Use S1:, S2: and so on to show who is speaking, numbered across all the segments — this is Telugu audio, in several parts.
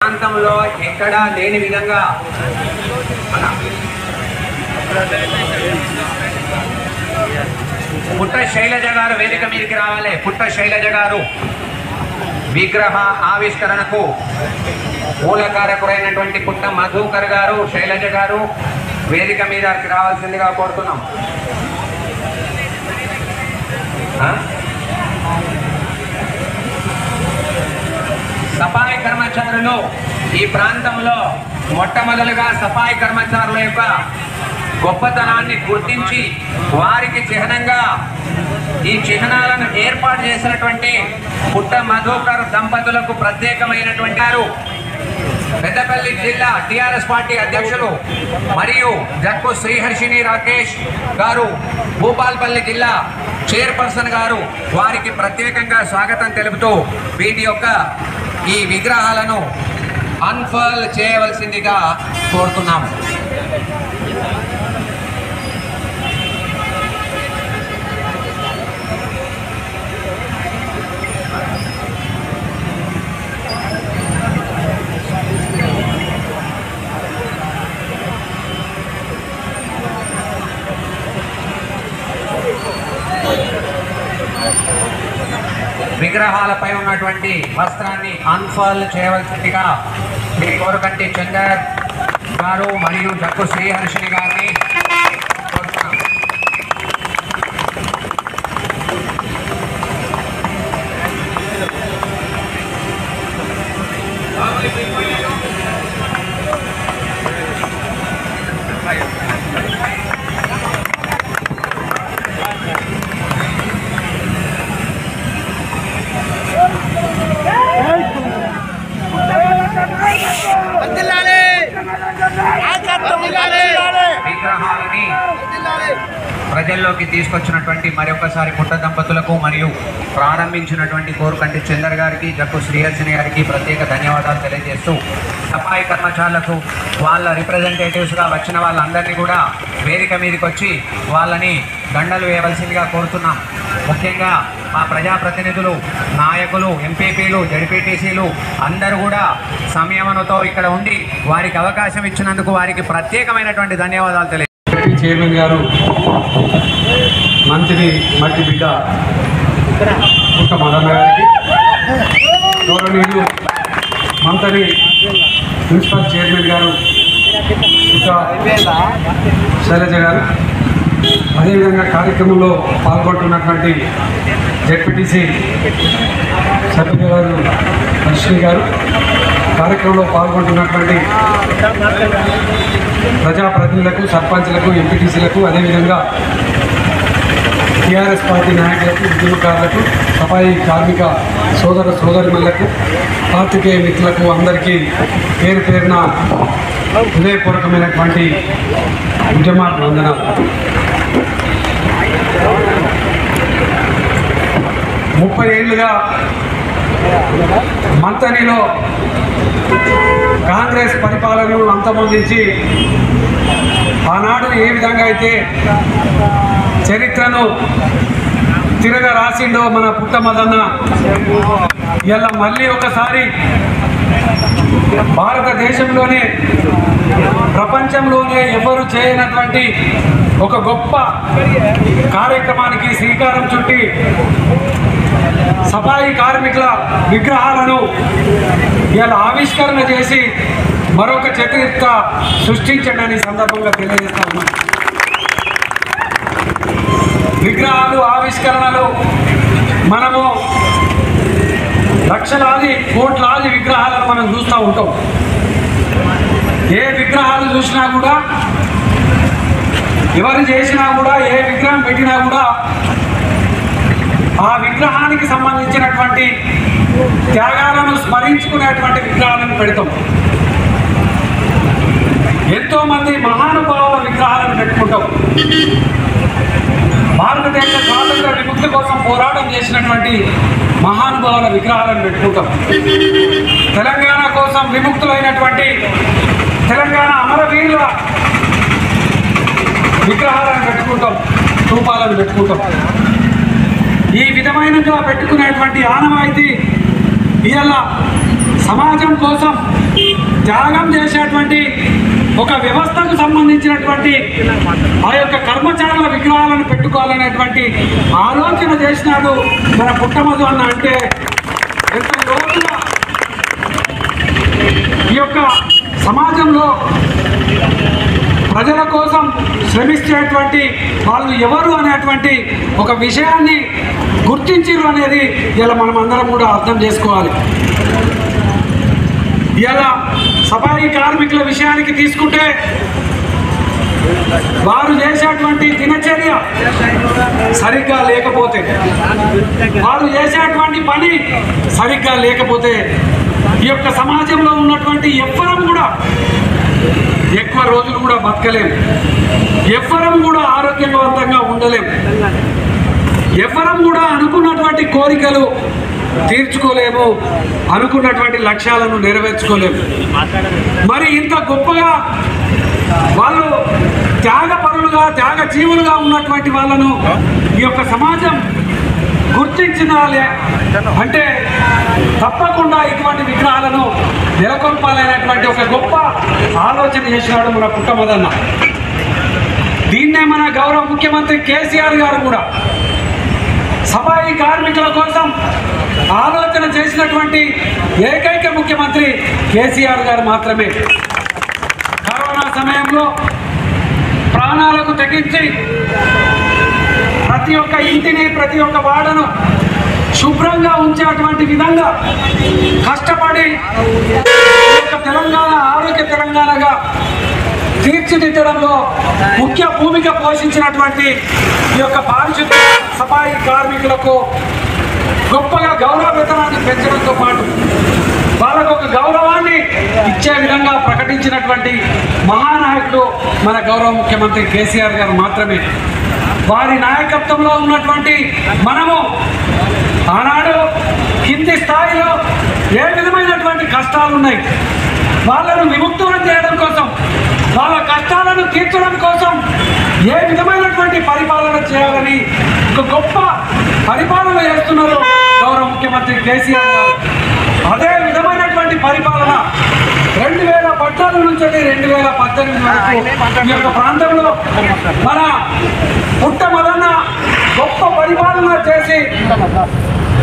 S1: ప్రాంతంలో ఎక్కడా లేని విధంగా పుట్ట శైలజ గారు వేదిక మీదకి రావాలి. పుట్ట శైలజ గారు విగ్రహ ఆవిష్కరణకు మూలకారకుడైనటువంటి పుట్ట మధుకర్ గారు శైలజ గారు వేదిక మీదకి రావాల్సిందిగా కోరుతున్నాం. సఫాయి కర్మచారులు ఈ ప్రాంతంలో మొట్టమొదలుగా సఫాయి కర్మచారుల యొక్క గొప్పతనాన్ని గుర్తించి వారికి చిహ్నంగా ఈ చిహ్నాలను ఏర్పాటు చేసినటువంటి పుట్ట మధుకర్ దంపతులకు ప్రత్యేకమైనటువంటి వారు. పెద్దపల్లి జిల్లా టిఆర్ఎస్ పార్టీ అధ్యక్షులు మరియు జక్కు శ్రీహర్షిని రాకేష్ గారు భూపాల్పల్లి జిల్లా చైర్పర్సన్ గారు వారికి ప్రత్యేకంగా స్వాగతం తెలుపుతూ వీటి యొక్క ఈ విగ్రహాలను అన్ఫర్ల్ చేయవలసిందిగా కోరుతున్నాము. విగ్రహాలపై ఉన్నటువంటి వస్త్రాన్ని అన్ఫాల్ చేయవలసిందిగా మీ కోరకంటి చందర్ గారు మరియు జక్కు శ్రీహర్షిని గారిని కోరుతున్నాం. ప్రజల్లోకి తీసుకొచ్చినటువంటి మరొకసారి పుట్ట దంపతులకు మరియు ప్రారంభించినటువంటి కోరుకంటి చందర్ గారికి జక్కు శ్రీహర్షిని గారికి ప్రత్యేక ధన్యవాదాలు తెలియజేస్తూ సఫాయి కర్మచారులకు వాళ్ళ రిప్రజెంటేటివ్స్గా వచ్చిన వాళ్ళందరినీ కూడా వేదిక మీదకి వచ్చి వాళ్ళని దండలు వేయవలసిందిగా కోరుతున్నాం. ముఖ్యంగా మా ప్రజాప్రతినిధులు నాయకులు ఎంపీపీలు జడ్పీటీసీలు అందరూ కూడా సంయమనతో ఇక్కడ ఉండి వారికి అవకాశం ఇచ్చినందుకు వారికి ప్రత్యేకమైనటువంటి ధన్యవాదాలు తెలియ
S2: చైర్మన్ గారు మంత్రి మట్టి బిడ్డ పుట్ట మదన్న గారికి గౌరవనీయులు మంత్రి మున్సిపల్ చైర్మన్ గారు పుట్ట శైలజ గారు. అదేవిధంగా కార్యక్రమంలో పాల్గొంటున్నటువంటి జెడ్పీటీసీ సభ్యులు గారు లక్ష్మి గారు. కార్యక్రమంలో పాల్గొంటున్నటువంటి ప్రజాప్రతినిధులకు సర్పంచ్లకు ఎంపీటీసీలకు అదేవిధంగా టీఆర్ఎస్ పార్టీ నాయకులకు ఉద్యోగకారులకు సఫాయి కార్మిక సోదర సోదరిమణులకు పాత్రికేయ మిత్రులకు అందరికీ పేరు పేరున హృదయపూర్వకమైనటువంటి ఉద్యమ వందనాలు ముప్పై ఏళ్ళుగా మంతనిలో కాంగ్రెస్ పరిపాలనను అంతమొందించి ఆనాడు ఏ విధంగా అయితే చరిత్రను తిరగ రాసిండో మన పుట్టమదన్న ఇలా మళ్ళీ ఒకసారి భారతదేశంలోనే ప్రపంచంలోనే ఎవరు చేయనటువంటి ఒక గొప్ప కార్యక్రమానికి శ్రీకారం చుట్టి సఫాయి కార్మికుల విగ్రహాలను ఇలా ఆవిష్కరణ చేసి మరొక చరిత్ర సృష్టించండి సందర్భంగా తెలియజేస్తాను విగ్రహాలు ఆవిష్కరణ మనము లక్షలాది కోట్లాది విగ్రహాలను మనం చూస్తూ ఉంటాం ఏ విగ్రహాలు చూసినా కూడా ఎవరు చేసినా కూడా ఏ విగ్రహం పెట్టినా కూడా ఆ విగ్రహానికి సంబంధించినటువంటి త్యాగాలను స్మరించుకునేటువంటి విగ్రహాలను పెడతాం. ఎంతో మంది మహానుభావుల విగ్రహాలను పెట్టుకుంటాం. భారతదేశ స్వాతంత్ర విముక్తి కోసం పోరాటం చేసినటువంటి మహానుభావుల విగ్రహాలను పెట్టుకుంటాం. తెలంగాణ కోసం విముక్తులైనటువంటి తెలంగాణ అమరవీరుల విగ్రహాలను పెట్టుకుంటాం రూపాలను పెట్టుకుంటాం. ఈ విధమైనగా పెట్టుకునేటువంటి ఆనవాయితీ ఇవాళ సమాజం కోసం త్యాగం చేసేటువంటి ఒక వ్యవస్థకు సంబంధించినటువంటి ఆ యొక్క కర్మచారుల విగ్రహాలను పెట్టుకోవాలనేటువంటి ఆలోచన చేసినాడు మన పుట్టమధు అన్న అంటే యొక్క సమాజంలో ప్రజల కోసం శ్రమించేటువంటి వాళ్ళు ఎవరు అనేటువంటి ఒక విషయాన్ని గుర్తించరు అనేది ఇలా మనం అందరం కూడా అర్థం చేసుకోవాలి. ఇలా సఫాయి కార్మికుల విషయానికి తీసుకుంటే వారు చేసేటువంటి దినచర్య సరిగ్గా లేకపోతే వారు చేసేటువంటి పని సరిగ్గా లేకపోతే యొక్క సమాజంలో ఉన్నటువంటి ఎవ్వరం కూడా ఎక్కువ రోజులు కూడా బతకలేము ఎవ్వరం కూడా ఆరోగ్యవంతంగా ఉండలేం. ఎవ్వరం కూడా అనుకున్నటువంటి కోరికలు తీర్చుకోలేము అనుకున్నటువంటి లక్ష్యాలను నెరవేర్చుకోలేము మరి ఇంత గొప్పగా వాళ్ళు త్యాగపరులుగా త్యాగ జీవులుగా ఉన్నటువంటి వాళ్ళను ఈ యొక్క సమాజం గుర్తించిన అంటే తప్పకుండా ఇటువంటి విగ్రహాలను నెలకొల్పాలనేటువంటి ఒక గొప్ప ఆలోచన చేసినాడు మన పుట్టమదన్న. దీన్నే మన గౌరవ ముఖ్యమంత్రి కేసీఆర్ గారు కూడా సఫాయి కార్మికుల కోసం ఆలోచన చేసినటువంటి ఏకైక ముఖ్యమంత్రి కేసీఆర్ గారు మాత్రమే. కరోనా సమయంలో ప్రాణాలకు తెగించి ప్రతి ఒక్క ఇంటిని ప్రతి ఒక్క వాడను శుభ్రంగా ఉంచేటువంటి విధంగా కష్టపడి ఈ యొక్క తెలంగాణ ఆరోగ్య తెలంగాణగా తీర్చిదిద్దడంలో ముఖ్య భూమిక పోషించినటువంటి ఈ యొక్క పారిశుద్ధ సఫాయి కార్మికులకు గొప్పగా గౌరవ వేతనాన్ని పెంచడంతో పాటు వాళ్ళకు ఒక గౌరవాన్ని ఇచ్చే విధంగా ప్రకటించినటువంటి మహానాయకుడు మన గౌరవ ముఖ్యమంత్రి కేసీఆర్ గారు మాత్రమే. వారి నాయకత్వంలో ఉన్నటువంటి మనము ఆనాడు కింది స్థాయిలో ఏ విధమైనటువంటి కష్టాలు ఉన్నాయి? వాళ్ళను విముక్తులను చేయడం కోసం వాళ్ళ కష్టాలను తీర్చడం కోసం ఏ విధమైనటువంటి పరిపాలన చేయాలని ఒక గొప్ప పరిపాలన చేస్తున్నారు గౌరవ ముఖ్యమంత్రి కేసీఆర్ గారు. అదే విధమైనటువంటి పరిపాలన రెండు వేల పద్నాలుగు నుంచి రెండు వేల పద్దెనిమిది వరకు ఈ యొక్క ప్రాంతంలో మన పుట్టమదన్న గొప్ప పరిపాలన చేసి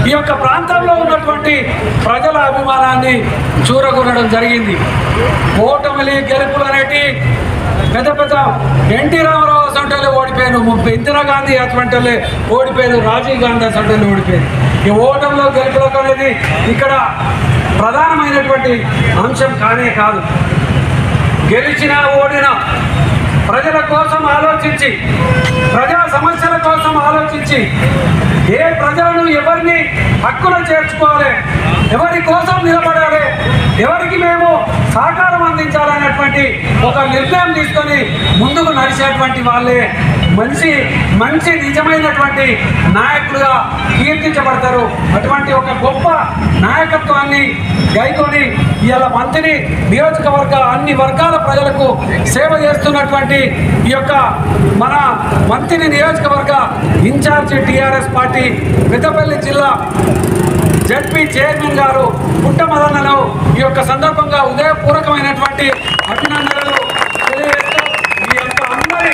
S2: ఈ యొక్క ప్రాంతంలో ఉన్నటువంటి ప్రజల అభిమానాన్ని చూరగొనడం జరిగింది. ఓటమిలి గెలుపులు అనేటి పెద్ద పెద్ద ఎన్టీ రామారావు అసంటోళ్ళే ఓడిపోయాను ముప్పై ఇందిరాగాంధీ అటువంటిలే ఓడిపోయారు. రాజీవ్ గాంధీ అసంటోళ్ళు ఓడిపోయారు. ఈ ఓటంలో గెలుపులకు అనేది ఇక్కడ ప్రధానమైనటువంటి అంశం కానే కాదు. గెలిచినా ఓడినా ప్రజల కోసం ఆలోచించి ప్రజా సమస్యల కోసం ఆలోచించి ఏ ప్రజలను ఎవరిని హక్కున చేర్చుకోవాలి ఎవరి కోసం నిలబడాలి ఎవరికి మేము సహకారం అందించాలనేటువంటి ఒక నిర్ణయం తీసుకొని ముందుకు నడిచేటువంటి వాళ్ళే మంచి మంచి నిజమైనటువంటి నాయకులుగా కీర్తించబడతారు. అటువంటి ఒక గొప్ప నాయకత్వాన్ని గైకొని ఇలా మంత్రి నియోజకవర్గ అన్ని వర్గాల ప్రజలకు సేవ చేస్తున్నటువంటి ఈ యొక్క మన మంత్రి నియోజకవర్గ ఇన్ఛార్జ్ టీఆర్ఎస్ పార్టీ పెద్దపల్లి జిల్లా జడ్పీ చైర్మన్ గారు పుట్టమదన్నను ఈ యొక్క సందర్భంగా ఉదయపూర్వకమైనటువంటి అభినందనలు తెలియజేస్తూ యొక్క అందరి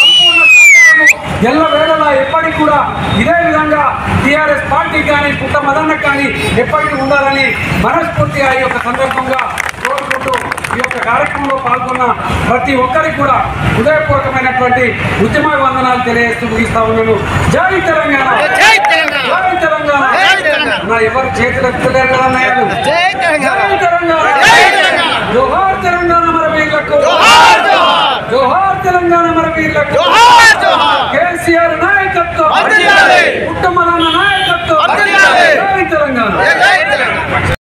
S2: సంపూర్ణ సహకారము ఎల్ల వేళలా ఎప్పటికి కూడా ఇదే విధంగా టిఆర్ఎస్ పార్టీ కానీ పుట్ట మదన్న కానీ ఎప్పటికీ ఉండాలని మనస్ఫూర్తిగా ఈ యొక్క సందర్భంగా కోరుకుంటూ ఈ యొక్క కార్యక్రమంలో పాల్గొన్న ప్రతి ఒక్కరికి కూడా హృదయపూర్వకమైనటువంటి ఉద్యమ వందనాలు తెలియజేస్తూ ముగిస్తా ఉన్నాను. జై తెలంగాణ!
S3: జై తెలంగాణ!
S2: ఎవరు చేతులు ఎత్తులేరు అన్నయ్యాలు? జోహార్ తెలంగాణ
S3: మన వీళ్ళకు. జోహార్ తెలంగాణ
S2: మన వీళ్ళకు. కేసీఆర్ నాయకత్వం. ఉత్తమ నాయకత్వం.
S3: తెలంగాణ.